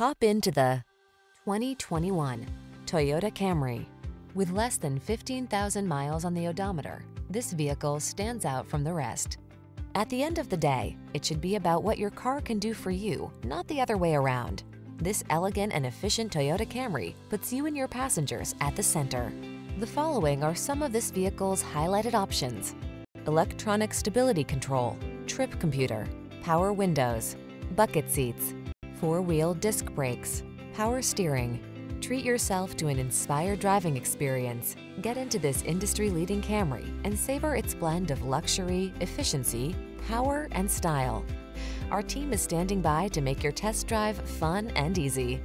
Hop into the 2021 Toyota Camry. With less than 15,000 miles on the odometer, this vehicle stands out from the rest. At the end of the day, it should be about what your car can do for you, not the other way around. This elegant and efficient Toyota Camry puts you and your passengers at the center. The following are some of this vehicle's highlighted options. Electronic stability control, trip computer, power windows, bucket seats, four-wheel disc brakes, power steering. Treat yourself to an inspired driving experience. Get into this industry-leading Camry and savor its blend of luxury, efficiency, power, and style. Our team is standing by to make your test drive fun and easy.